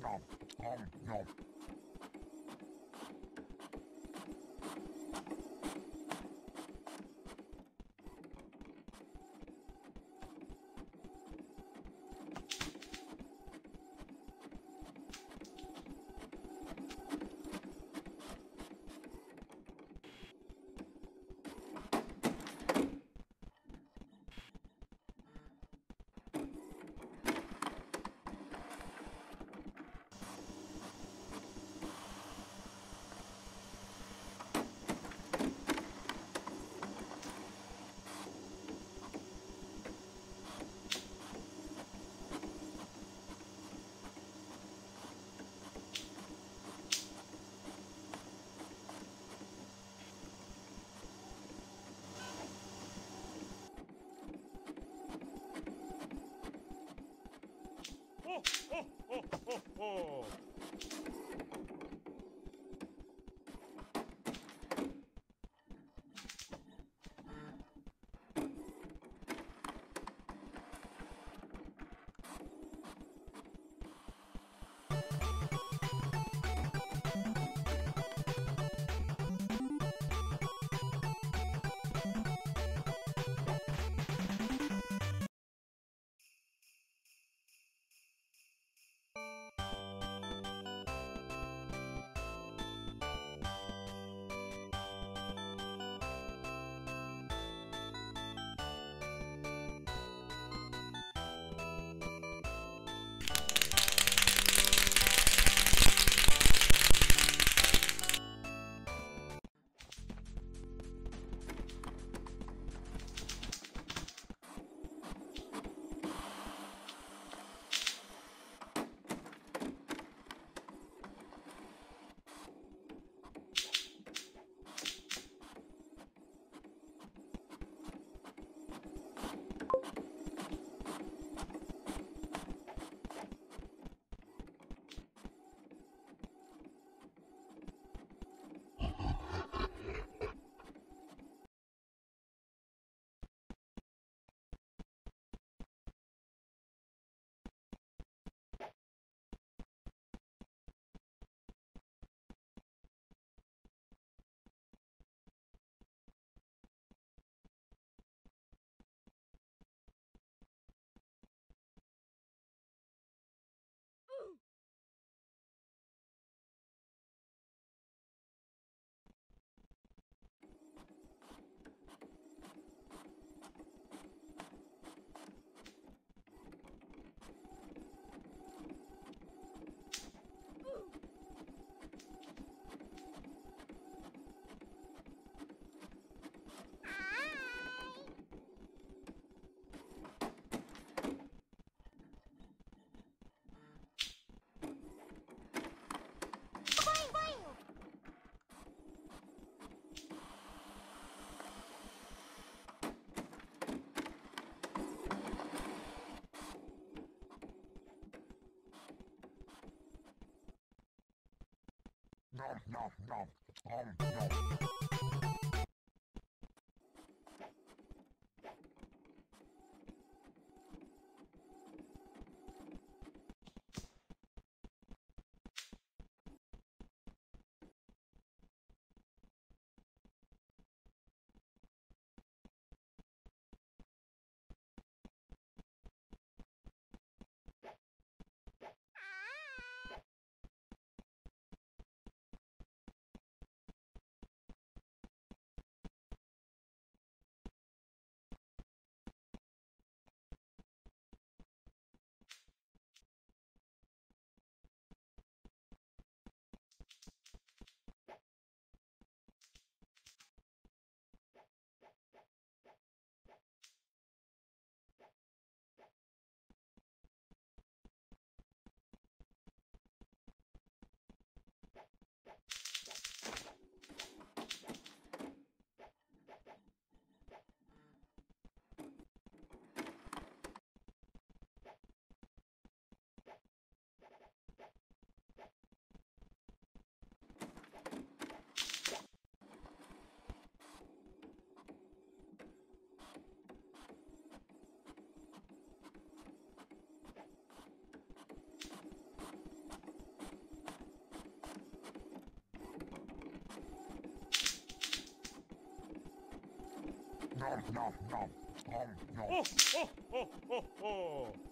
nom, nom, nom, nom. Ho, ho, ho, Nom, nom, nom, nom, nom. Nom, nom, nom, nom, nom. Oh, oh, oh, oh, oh.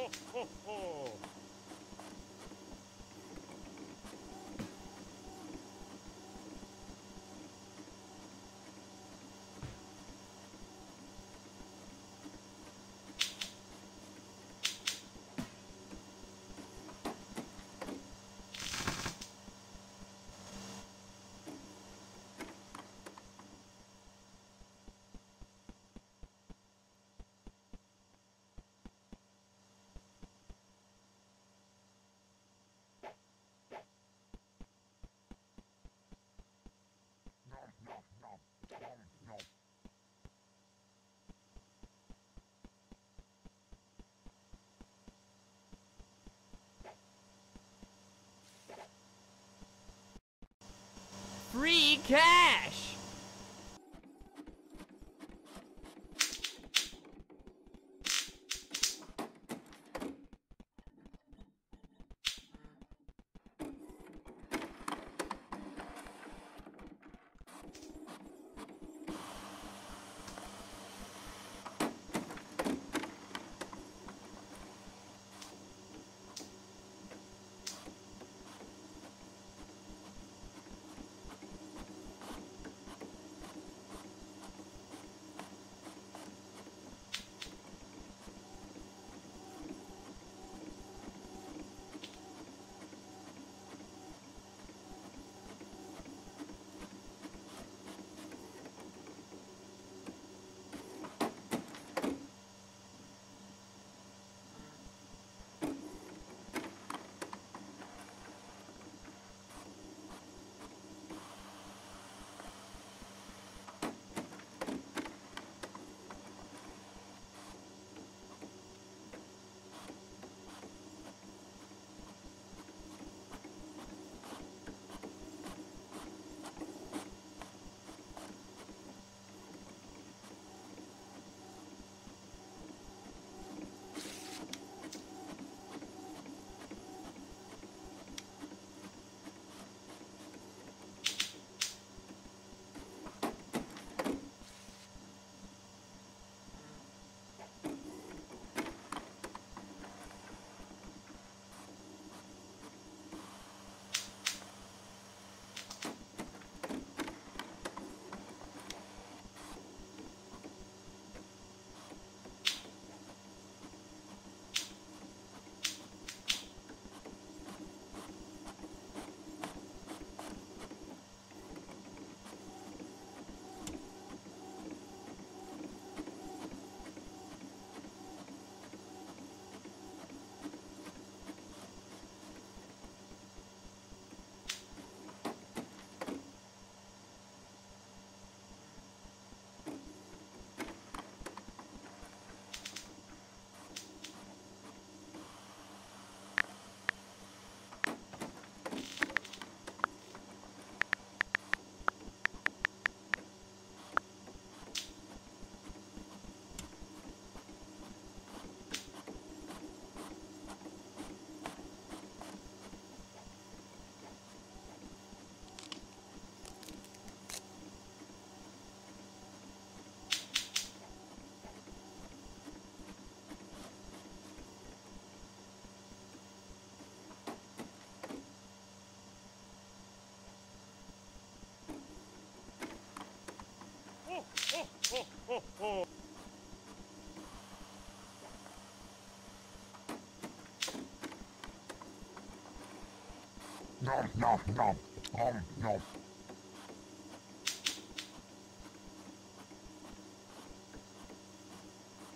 ho, ho, ho. free cash. Ho, ho, ho, ho, ho. Nom nom nom. Nom nom.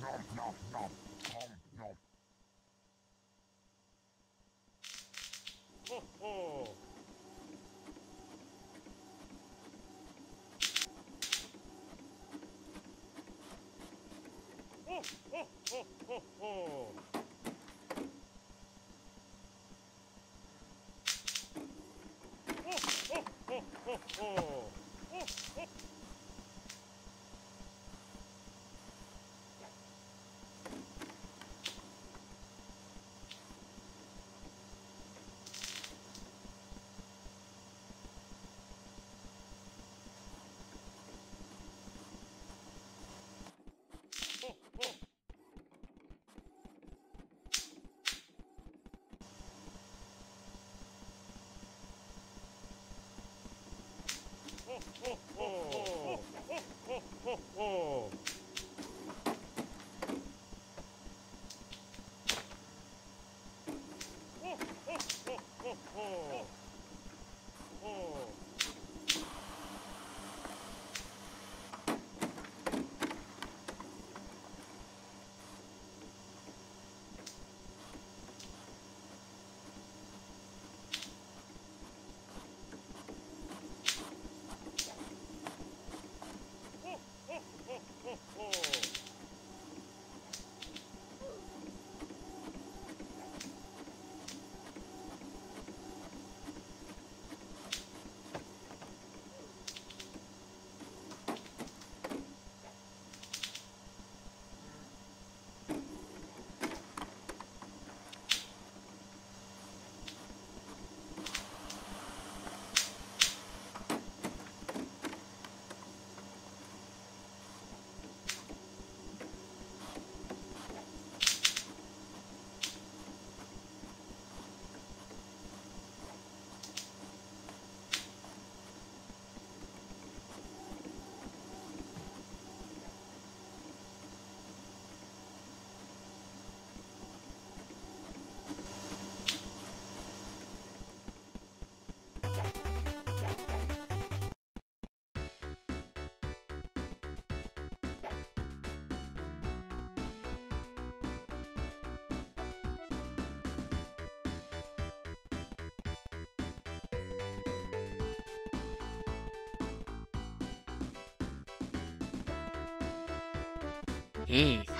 Nom nom nom. Nom nom. Ho, oh, oh. oh. Mm.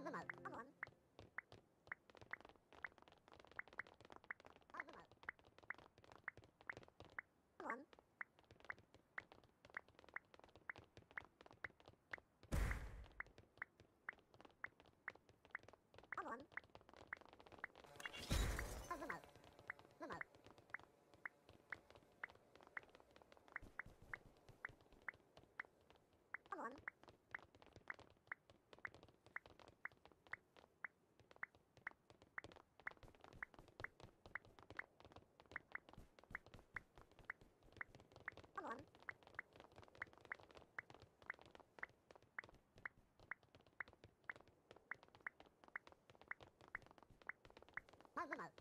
nada mal. 万福宝。